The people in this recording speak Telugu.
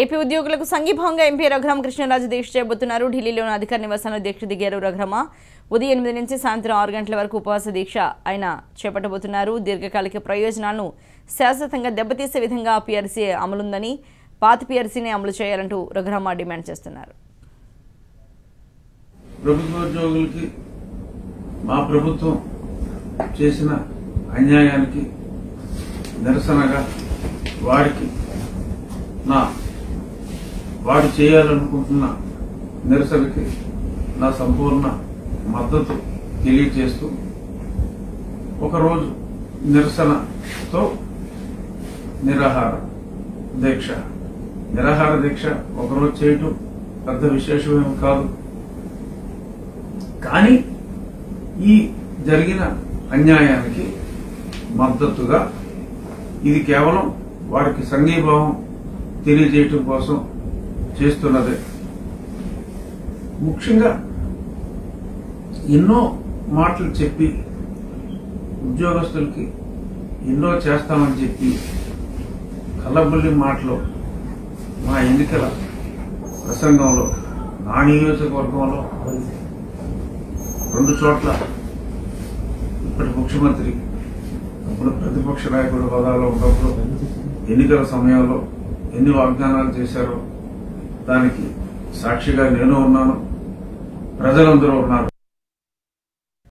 ఏపీ ఉద్యోగులకు సంఘీభావంగా ఎంపీ రఘురామ కృష్ణరాజు దీక్ష చేయబోతున్నారు. ఢిల్లీలోని అధికార నివాసంలో దీక్ష దిగారు రఘురామ. ఉదయం ఎనిమిది నుంచి సాయంత్రం ఆరు గంటల వరకు ఉపవాస దీక్ష ఆయన చేపట్టబోతున్నారు. దీర్ఘకాలిక ప్రయోజనాలను శాశ్వతంగా దెబ్బతీసే విధంగా పీఆర్సీ అమలుందని పాత పీఆర్సీని అమలు చేయాలంటూ రఘురామ డిమాండ్ చేస్తున్నారు. ప్రభుత్వ ఉద్యోగులకి మా ప్రభుత్వం చేసిన అన్యాయానికి నిరసనగా వారికి నా వాడు చేయాలనుకుంటున్న నిరసనకి నా సంపూర్ణ మద్దతు తెలియజేస్తూ ఒకరోజు నిరసనతో నిరాహార దీక్ష. నిరాహార దీక్ష ఒకరోజు చేయటం పెద్ద విశేషమేమి కాదు. కానీ ఈ జరిగిన అన్యాయానికి మద్దతుగా ఇది కేవలం వారికి సంఘీభావం తెలియజేయటం కోసం చేస్తున్నదే. ముఖ్యంగా ఎన్నో మాటలు చెప్పి ఉద్యోగస్తులకి ఎన్నో చేస్తామని చెప్పి కల్లబుల్లి మాటలు మా ఎన్నికల ప్రసంగంలో నా నియోజకవర్గంలో రెండు చోట్ల ఇప్పటి ముఖ్యమంత్రి అప్పుడు ప్రతిపక్ష నాయకుడు హోదాలో ఉన్నప్పుడు ఎన్నికల సమయంలో ఎన్ని వాగ్దానాలు చేశారో దానికి సాక్షిగా నేను ఉన్నాను. ప్రజలందరూ ఉన్నారు.